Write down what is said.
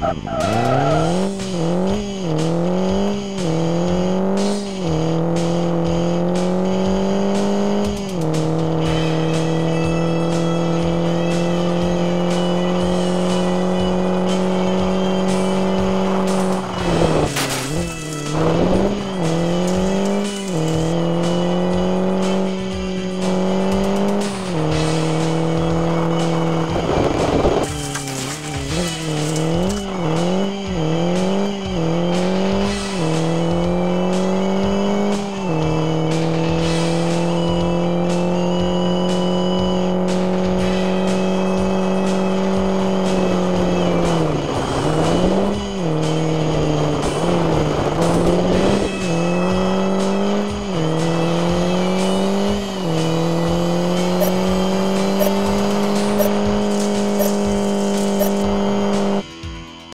Thank ờ. you.